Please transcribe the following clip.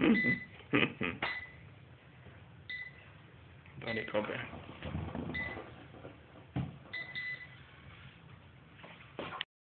Tony back.